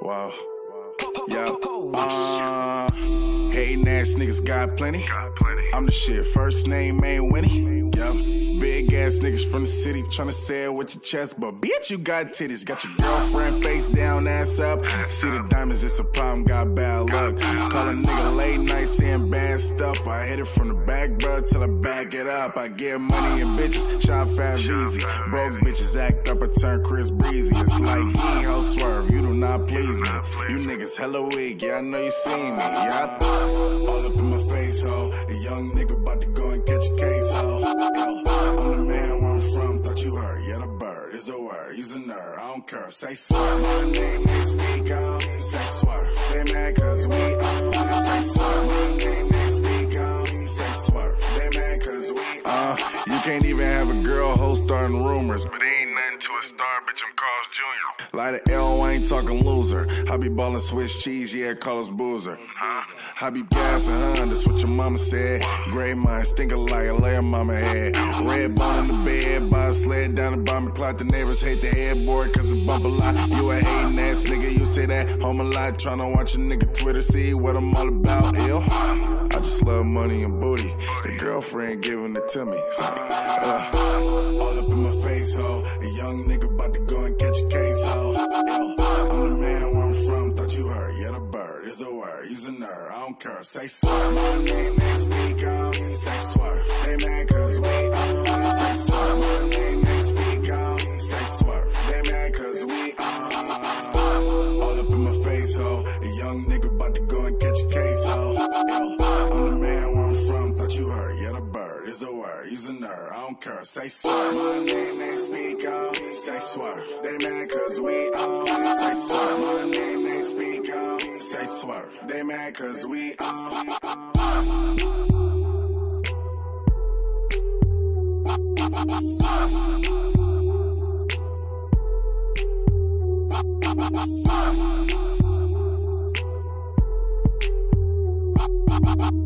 Wow. Yeah. Uh, hating ass niggas got plenty. I'm the shit. First name ain't Winnie. Ass niggas from the city tryna say it with your chest, but bitch, you got titties. Got your girlfriend face down, ass up. See the diamonds, it's a problem, got bad luck. Call a nigga late night saying bad stuff. I hit it from the back, bro, till I back it up. I get money and bitches, shop fat easy. Broke bitches act up, I turn Chris Breezy. It's like E ho swerve, you do not please me. You niggas hella weak, yeah, I know you seen me. Yeah, all up in my face, ho. A young nigga about to go and catch a case, ho. Is a use a nerd, I don't care. Say swerve, my name is speak on. Say swerve, they mad cause we on. Say swerve, my name is. Say swerve, they mad cause we on. Uh, you can't even have a girl host starting rumors, but it ain't nothing to a star, bitch, I'm Carl's Jr. Like the L, I ain't talking loser. I be ballin' Swiss cheese, yeah, Carlos Boozer. I be gassing, huh? That's what your mama said. Gray mind, stinking like a layer mama head. Red ball in the bed, bob sled down the bomber clock. The neighbors hate the headboard cause it bump a lot. You a hating ass nigga, you say that home a lot. Tryna watch a nigga Twitter, see what I'm all about, ill. I just love money and booty. The girlfriend giving it to me. So, uh, all up in my face, ho. A young nigga about to go and catch a case. I'm the man where I'm from, thought you heard. Yeah, the bird is a word, use a nerd. I don't care. Say swerve. My name is speak on. Say swerve. They mad cause we on. Say swerve. My name is speak on. Say swerve. They mad cause we on. All up in my face, ho. A young nigga about to go and catch a case, ho is a word. Use a nerd, I don't care. Say swear. My name ain't speak on. Say swear. They mad cause we on. Say swear. My name ain't speak on. Say swear. They mad cause we on. Bye.